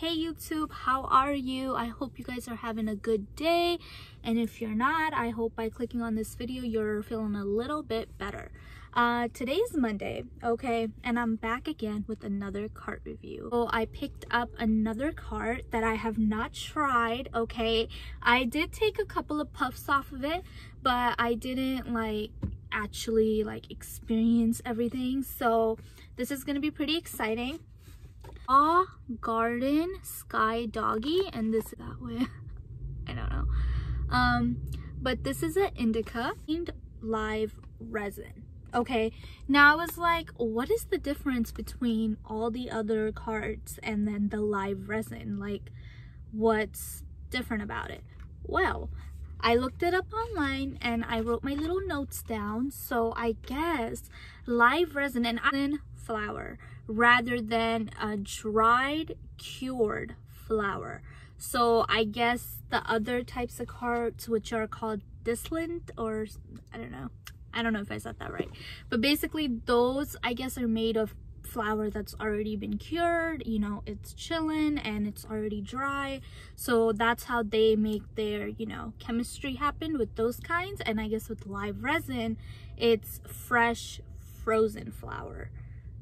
hey YouTube, how are you? I hope you guys are having a good day. And if you're not, I hope by clicking on this video, you're feeling a little bit better. Uh, today's Monday, okay, and I'm back again with another cart review. So I picked up another cart that I have not tried, okay. I did take a couple of puffs off of it, but I didn't like actually like experience everything. So this is gonna be pretty exciting. Aw Garden Skydoggie, and this that way. I don't know. Um, but this is an indica named live resin okay now i was like what is the difference between all the other cards and then the live resin like what's different about it well i looked it up online and i wrote my little notes down. So i guess live resin and flower rather than a dried cured flower. So i guess the other types of cards which are called dislant or i don't know. I don't know if I said that right. But basically those I guess are made of flower that's already been cured you know it's chilling and it's already dry. So that's how they make their you know chemistry happen with those kinds. And i guess with live resin it's fresh frozen flower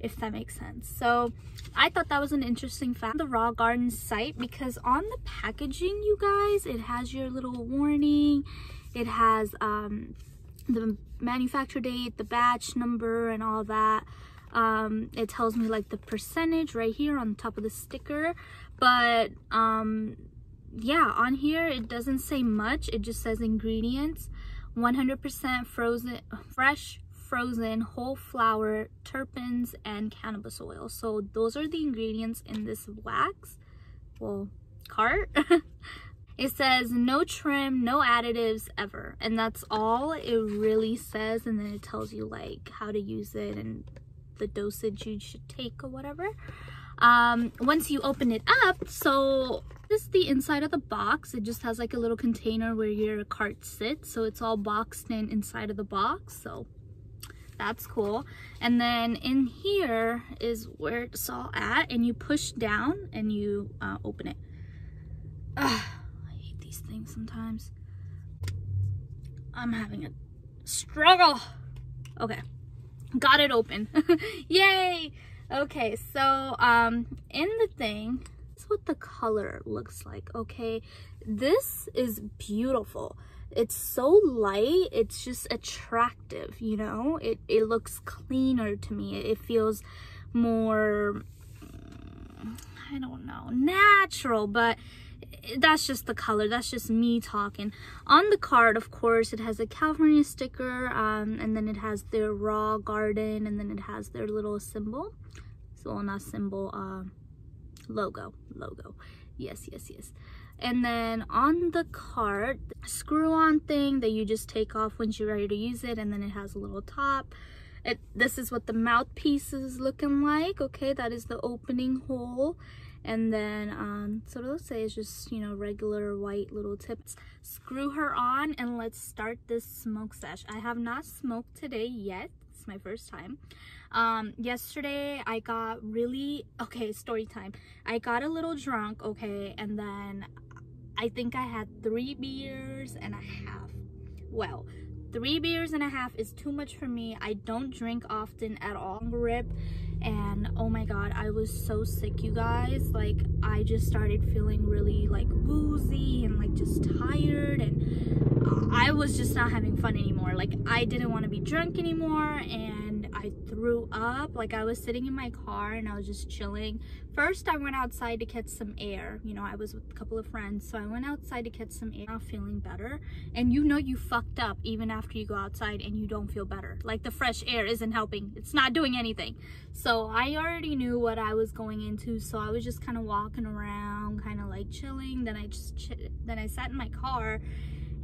if that makes sense. So i thought that was an interesting fact. The raw garden site because on the packaging you guys it has your little warning. It has um the manufacture date, the batch number and all that. Um, it tells me like the percentage right here on top of the sticker. But um, yeah, on here it doesn't say much. It just says ingredients. 100% frozen, fresh frozen whole flour, terpenes, and cannabis oil. So those are the ingredients in this wax, well, cart. It says no trim, no additives ever. And that's all it really says. And then it tells you like how to use it and the dosage you should take or whatever. Um, once you open it up, so this is the inside of the box. It just has like a little container where your cart sits. So it's all boxed in inside of the box. So that's cool. And then in here is where it's all at. And you push down and you uh, open it. Ugh I hate these things sometimes. I'm having a struggle. Okay, got it open. Yay! Okay, so um, in the thing, this is what the color looks like, okay? This is beautiful. It's so light, it's just attractive, you know? It, it looks cleaner to me. It feels more, I don't know, natural, but that's just the color that's just me talking. On the card of course it has a california sticker um, and then it has their raw garden and then it has their little symbol. So not symbol uh, logo logo. Yes yes yes. And then on the card screw on thing that you just take off once you're ready to use it and then it has a little top. It this is what the mouthpiece is looking like okay? That is the opening hole and then um so let's say it's just you know regular white little tips. Screw her on and let's start this smoke sesh. I have not smoked today yet. It's my first time. Um yesterday i got really okay story time. I got a little drunk okay and then i think i had three beers and a half. Well three beers and a half is too much for me. I don't drink often at all rip. And oh my god i was so sick you guys. Like i just started feeling really like woozy and like just tired. And i was just not having fun anymore. Like i didn't want to be drunk anymore. And I threw up. Like I was sitting in my car and I was just chilling. First, I went outside to catch some air. You know, I was with a couple of friends. So I went outside to catch some air, not feeling better. And you know you fucked up even after you go outside and you don't feel better. Like the fresh air isn't helping. It's not doing anything. So I already knew what I was going into. So I was just kind of walking around, kind of like chilling. Then I just, then I sat in my car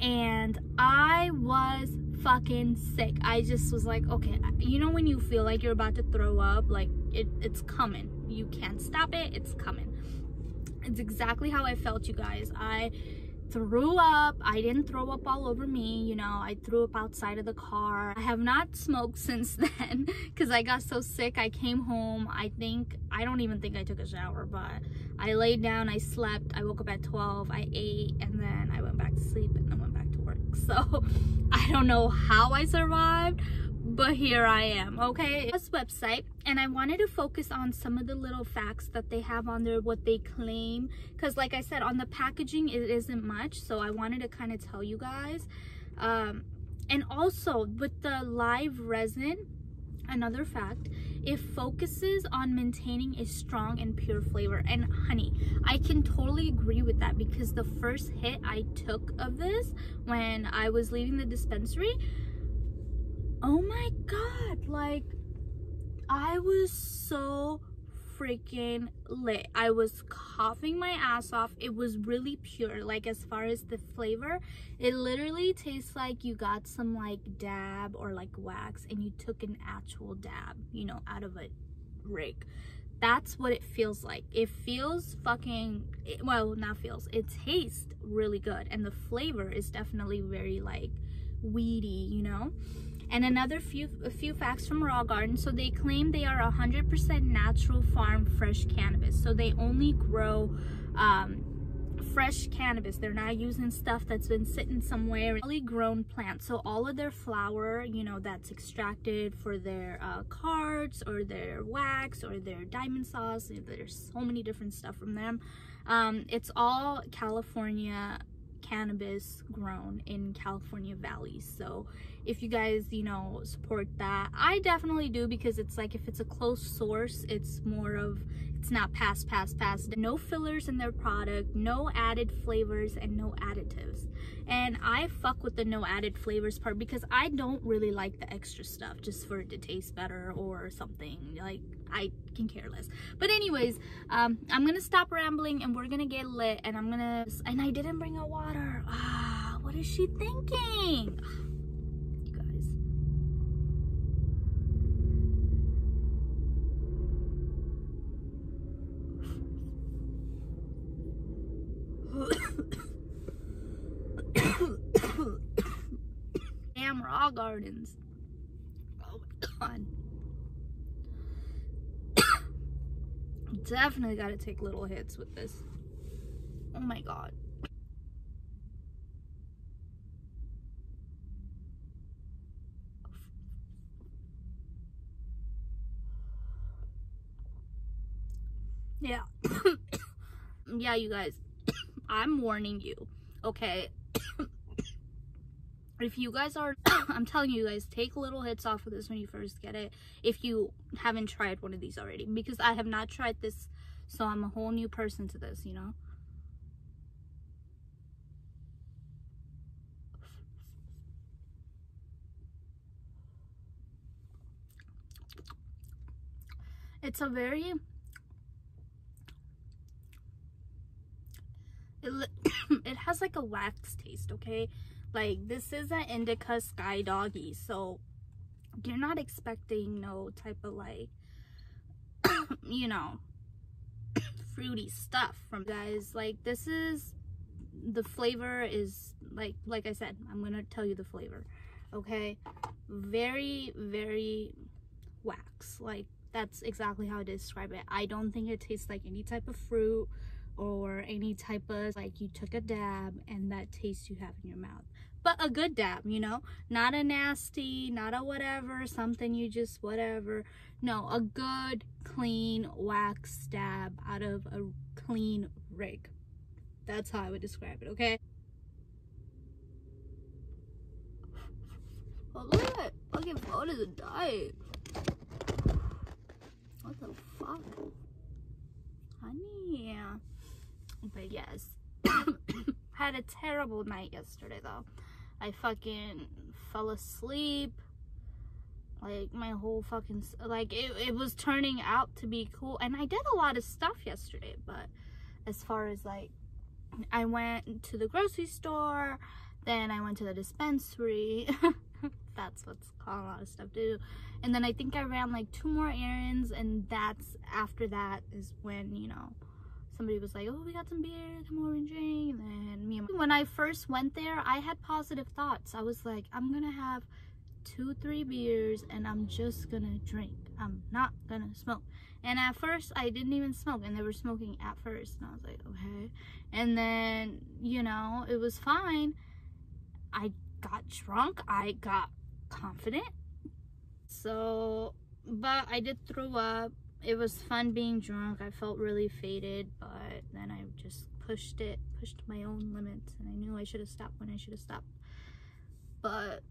and I was fucking sick. I just was like, okay, you know when you feel like you're about to throw up, like it, it's coming. You can't stop it, it's coming. It's exactly how I felt, you guys. I threw up. I didn't throw up all over me, you know, I threw up outside of the car. I have not smoked since then because I got so sick. I came home, I think, I don't even think I took a shower, but I laid down, I slept, I woke up at 12, I ate, and then I went back to sleep and then went back to work. So I don't know how I survived, but here I am, okay? This website, and I wanted to focus on some of the little facts that they have on there, what they claim. Because like I said, on the packaging, it isn't much. So I wanted to kind of tell you guys. Um, and also with the live resin, another fact, it focuses on maintaining a strong and pure flavor. And honey, I can totally agree with that because the first hit I took of this when I was leaving the dispensary, oh my god, like I was so freaking lit. I was coughing my ass off. It was really pure. Like as far as the flavor, it literally tastes like you got some like dab or like wax and you took an actual dab, you know, out of a rig. That's what it feels like. It feels fucking, well, not feels, it tastes really good. And the flavor is definitely very like weedy, you know? And another few a few facts from Raw Garden. So they claim they are 100% natural farm fresh cannabis. So they only grow um, fresh cannabis. They're not using stuff that's been sitting somewhere. Only grown plants. So all of their flower, you know, that's extracted for their uh, carts or their wax or their diamond sauce. There's so many different stuff from them. Um, it's all California cannabis grown in California valleys. So if you guys, you know, support that, I definitely do because it's like if it's a close source, it's more of, it's not pass, pass, pass. No fillers in their product, no added flavors, and no additives. And I fuck with the no added flavors part because I don't really like the extra stuff just for it to taste better or something. Like, I can care less. But anyways, um, I'm gonna stop rambling and we're gonna get lit and I'm gonna, and I didn't bring a water. Ah, what is she thinking? Gardens. Oh my god. Definitely gotta take little hits with this. Oh my god. Yeah. yeah, you guys. I'm warning you, okay? If you guys are, I'm telling you guys, take little hits off of this when you first get it if you haven't tried one of these already. Because I have not tried this, so I'm a whole new person to this, you know? It's a very It, it has like a wax taste, okay? Like this is an indica Skydoggie, so you're not expecting no type of like, you know, fruity stuff from guys. Like this is, the flavor is like, like I said, I'm gonna tell you the flavor, okay? Very, very wax. Like that's exactly how I describe it. I don't think it tastes like any type of fruit or any type of like you took a dab and that taste you have in your mouth. But a good dab you know? Not a nasty not a whatever something you just whatever. No a good clean wax dab out of a clean rig. That's how i would describe it okay? Oh, look at fucking photos of diet what the fuck? Honey but yes, had a terrible night yesterday though. I fucking fell asleep. Like my whole fucking like it, it was turning out to be cool, and I did a lot of stuff yesterday. But as far as like, I went to the grocery store, then I went to the dispensary. that's what's called a lot of stuff to do. And then I think I ran like two more errands, and that's after that is when you know somebody was like, oh, we got some beer, come over and drink. And then me and when I first went there, I had positive thoughts. I was like, I'm gonna have two, three beers and I'm just gonna drink. I'm not gonna smoke. And at first, I didn't even smoke, and they were smoking at first, and I was like, okay. And then, you know, it was fine. I got drunk, I got confident. So, but I did throw up. It was fun being drunk. I felt really faded, but then I just pushed it, pushed my own limits, and I knew I should have stopped when I should have stopped. But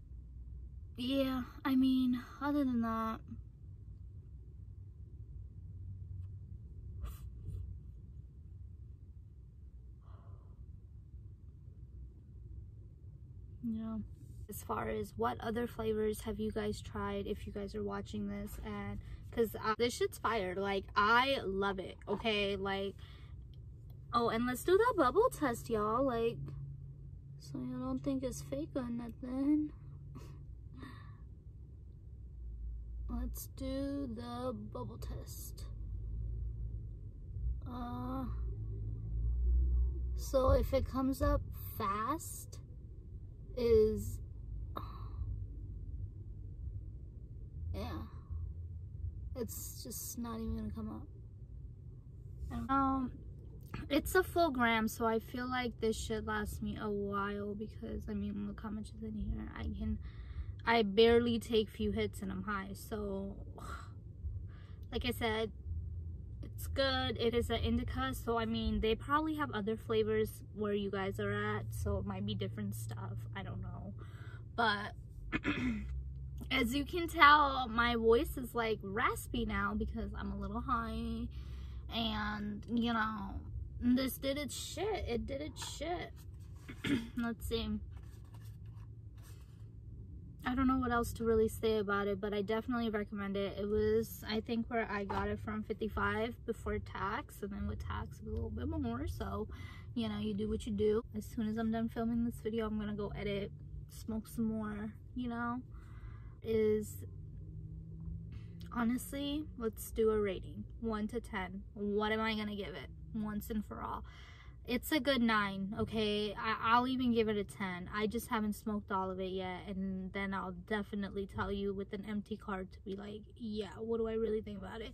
yeah, I mean, other than that, yeah as far as what other flavors have you guys tried if you guys are watching this? And because this shit's fire. Like i love it okay? Like oh and let's do that bubble test y'all. Like so you don't think it's fake or nothing? Let's do the bubble test. Uh so if it comes up fast is yeah. It's just not even gonna come up. Um it's a full gram so i feel like this should last me a while because i mean look how much is in here. I can i barely take few hits and i'm high so like i said it's good. It is an indica so i mean they probably have other flavors where you guys are at so it might be different stuff. I don't know. But as you can tell my voice is like raspy now because i'm a little high and you know this did its shit it did its shit let's see I don't know what else to really say about it, but I definitely recommend it. It was, I think, where I got it from 55 before tax, and then with tax, a little bit more. So, you know, you do what you do. As soon as I'm done filming this video, I'm gonna go edit, smoke some more, you know? Is honestly, let's do a rating. 1 to 10. What am I gonna give it? Once and for all? it's a good nine okay? I, will even give it a 10 i just haven't smoked all of it yet and then i'll definitely tell you with an empty card to be like yeah what do i really think about it?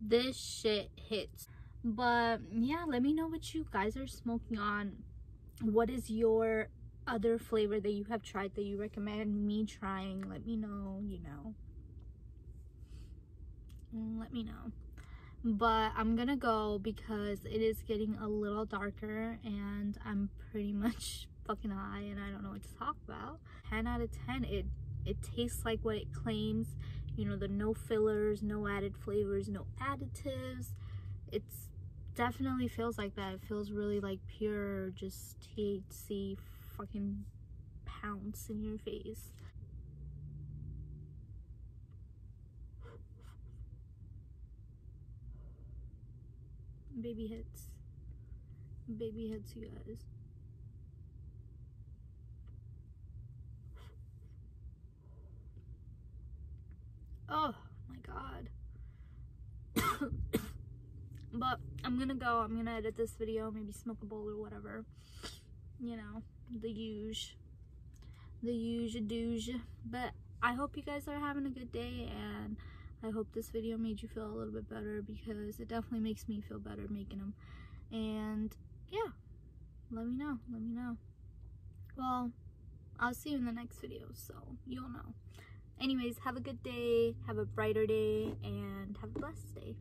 This shit hits. But yeah let me know what you guys are smoking on. What is your other flavor that you have tried that you recommend me trying let me know you know. Mm, let me know. But I'm gonna go because it is getting a little darker and I'm pretty much fucking high and I don't know what to talk about. 10 out of 10 it it tastes like what it claims. You know the no fillers no added flavors no additives. It's definitely feels like that. It feels really like pure just THC fucking pounce in your face. Baby hits. Baby hits you guys. Oh my god. But i'm gonna go. I'm gonna edit this video maybe smoke a bowl or whatever you know the huge the huge douche but i hope you guys are having a good day and I hope this video made you feel a little bit better because it definitely makes me feel better making them. And yeah, let me know. Let me know. Well, I'll see you in the next video, so you'll know. Anyways, have a good day, have a brighter day, and have a blessed day.